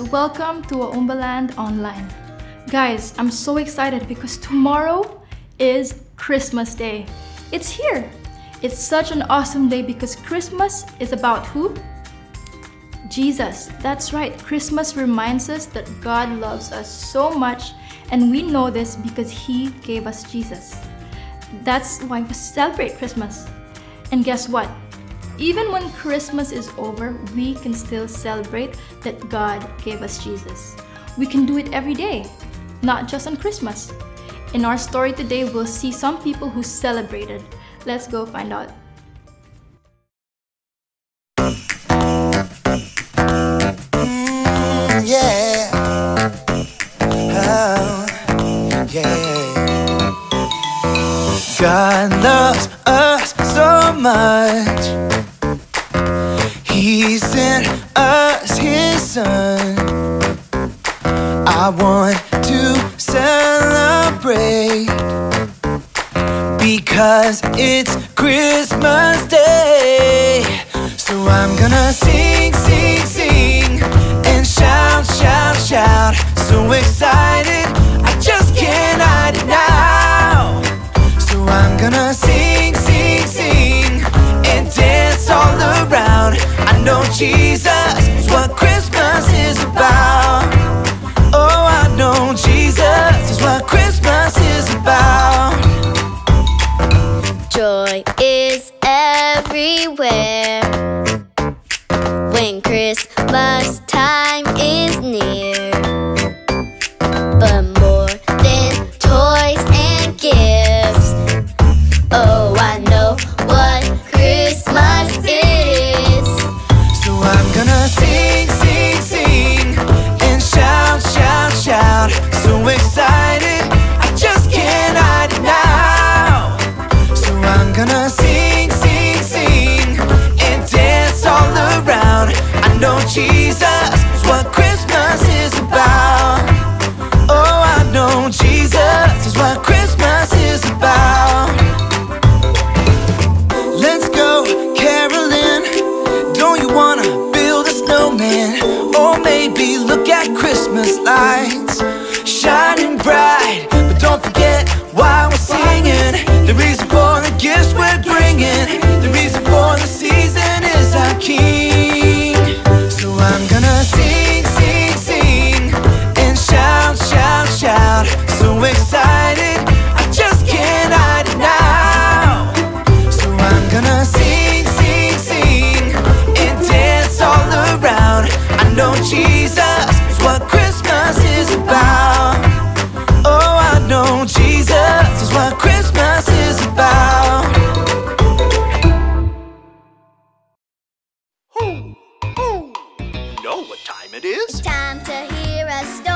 Welcome to Umbaland Online. Guys, I'm so excited because tomorrow is Christmas Day. It's here. It's such an awesome day because Christmas is about who? Jesus. That's right. Christmas reminds us that God loves us so much and we know this because he gave us Jesus. That's why we celebrate Christmas. And guess what? Even when Christmas is over, we can still celebrate that God gave us Jesus. We can do it every day, not just on Christmas. In our story today, we'll see some people who celebrated. Let's go find out. Mm, yeah. Oh, yeah. God loves us so much. He sent us His Son. I want to celebrate because it's Christmas Day. So I'm gonna sing, sing, sing, and shout, shout, shout. So excited, I just can't hide it now. So I'm gonna sing, sing, sing, and dance all around. Know Jesus. Is what Christmas King. So I'm gonna sing, sing, sing, and shout, shout, shout. So excited, I just can't hide it now. So I'm gonna sing, sing, sing, and dance all around. I know Jesus is what Christmas is about. Time to hear a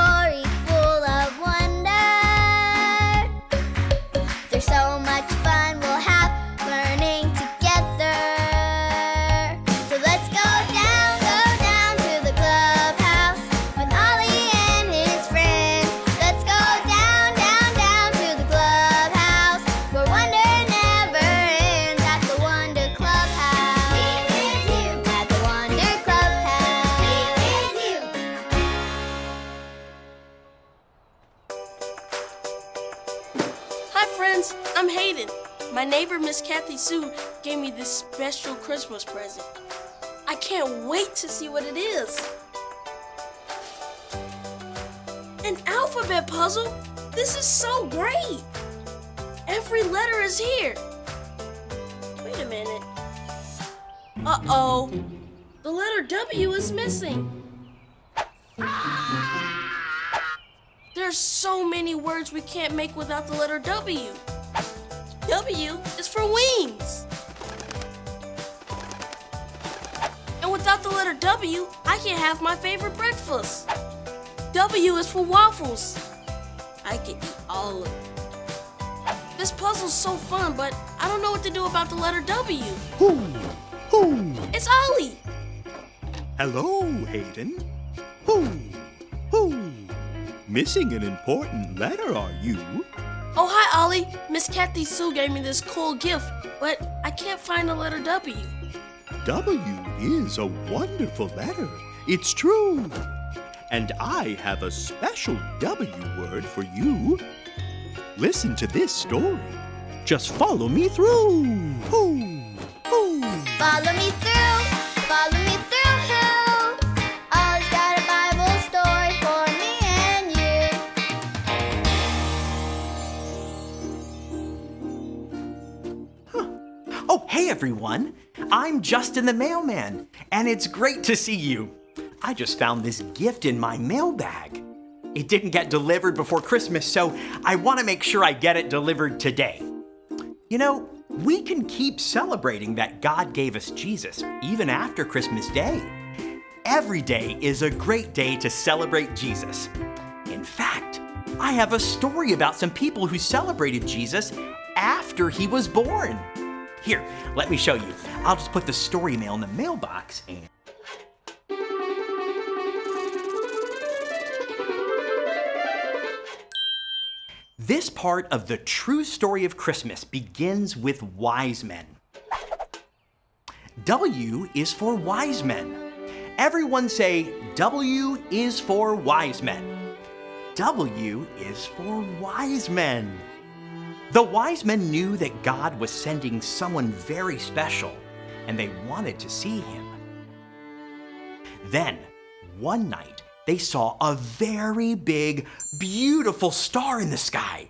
neighbor, Miss Kathy Sue, gave me this special Christmas present. I can't wait to see what it is. An alphabet puzzle? This is so great! Every letter is here. Wait a minute. Uh oh. The letter W is missing. There's so many words we can't make without the letter W. W is for wings. And without the letter W, I can't have my favorite breakfast. W is for waffles. I can eat all of them. This puzzle's so fun, but I don't know what to do about the letter W. Who? Who? It's Ollie. Hello, Hayden. Who? Who? Missing an important letter, are you? Oh, hi, Ollie. Miss Kathy Sue gave me this cool gift, but I can't find the letter W. W is a wonderful letter. it's true. And I have a special W word for you. Listen to this story. Just follow me through. Hoo, hoo. Follow me through, follow me Oh, hey everyone! I'm Justin the Mailman, and it's great to see you. I just found this gift in my mailbag. It didn't get delivered before Christmas, so I want to make sure I get it delivered today. You know, we can keep celebrating that God gave us Jesus even after Christmas Day. Every day is a great day to celebrate Jesus. In fact, I have a story about some people who celebrated Jesus after he was born. Here, let me show you. I'll just put the story mail in the mailbox and. This part of the true story of Christmas begins with wise men. W is for wise men. Everyone say, W is for wise men. W is for wise men. The wise men knew that God was sending someone very special, and they wanted to see him. Then, one night, they saw a very big, beautiful star in the sky.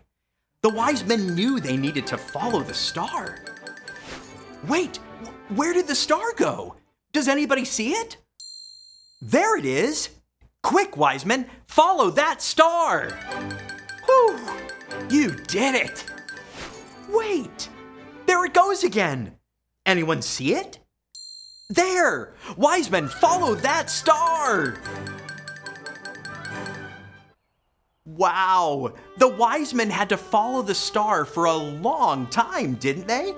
The wise men knew they needed to follow the star. Wait, where did the star go? Does anybody see it? There it is. Quick, wise men, follow that star. Whew, you did it. Wait, there it goes again. Anyone see it? There! Wise men, follow that star! Wow! The wise men had to follow the star for a long time, didn't they?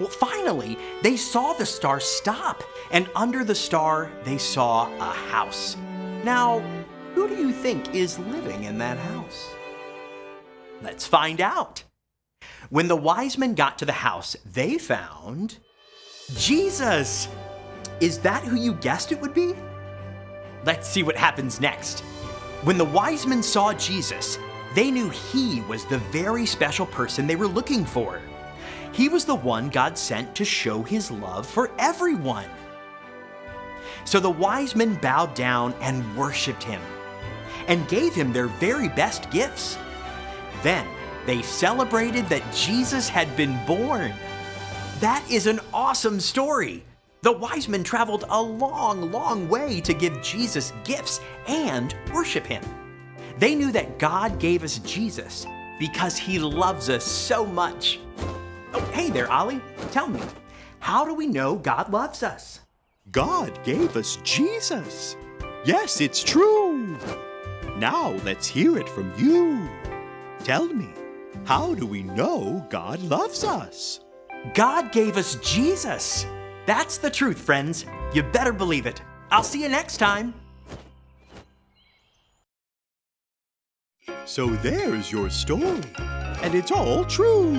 Well, finally, they saw the star stop, and under the star, they saw a house. Now, who do you think is living in that house? Let's find out. When the wise men got to the house, they found Jesus. Is that who you guessed it would be? Let's see what happens next. When the wise men saw Jesus, they knew he was the very special person they were looking for. He was the one God sent to show his love for everyone. So the wise men bowed down and worshiped him and gave him their very best gifts. Then they celebrated that Jesus had been born. That is an awesome story. The wise men traveled a long, long way to give Jesus gifts and worship him. They knew that God gave us Jesus because he loves us so much. Oh, hey there, Ollie. Tell me, how do we know God loves us? God gave us Jesus. Yes, it's true. Now let's hear it from you. Tell me, how do we know God loves us? God gave us Jesus. That's the truth, friends. You better believe it. I'll see you next time. So there's your story, and it's all true.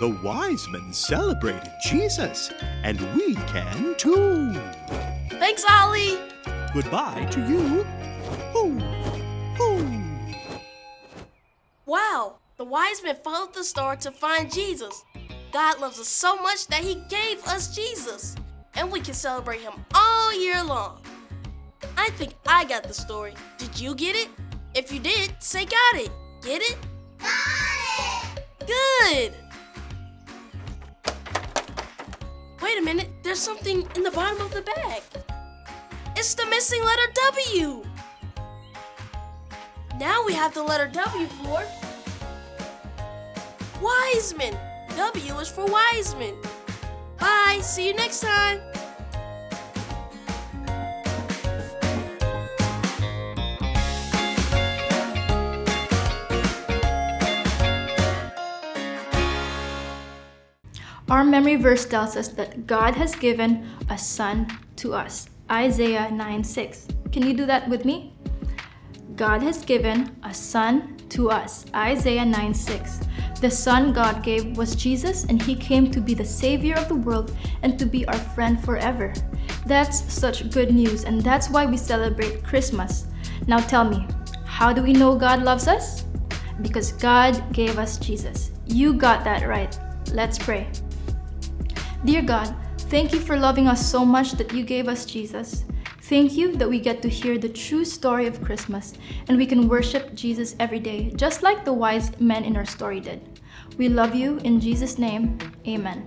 The wise men celebrated Jesus, and we can too. Thanks, Ollie. Goodbye to you. Hoo, hoo. Wow, the wise men followed the star to find Jesus. God loves us so much that he gave us Jesus, and we can celebrate him all year long. I think I got the story. Did you get it? If you did, say got it. Get it? Got it! Good! Wait a minute, there's something in the bottom of the bag. It's the missing letter W. Now we have the letter W for Wiseman. W is for Wiseman. Bye, see you next time. Our memory verse tells us that God has given a son to us. Isaiah 9 6. Can you do that with me? God has given a son to us. Isaiah 9 6. The Son God gave was Jesus, and He came to be the Savior of the world and to be our friend forever. That's such good news, and that's why we celebrate Christmas. Now tell me, how do we know God loves us? Because God gave us Jesus. You got that right. Let's pray. Dear God, thank you for loving us so much that you gave us Jesus. Thank you that we get to hear the true story of Christmas and we can worship Jesus every day, just like the wise men in our story did. We love you in Jesus' name. Amen.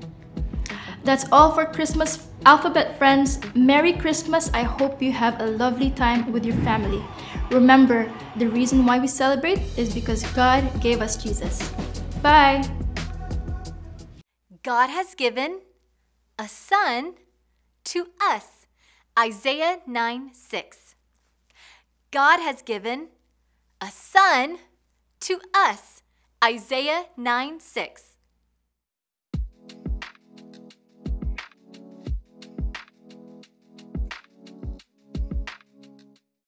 That's all for Christmas, Alphabet friends. Merry Christmas. I hope you have a lovely time with your family. Remember, the reason why we celebrate is because God gave us Jesus. Bye. God has given a son to us. Isaiah 9 6. God has given a son to us. Isaiah 9 6.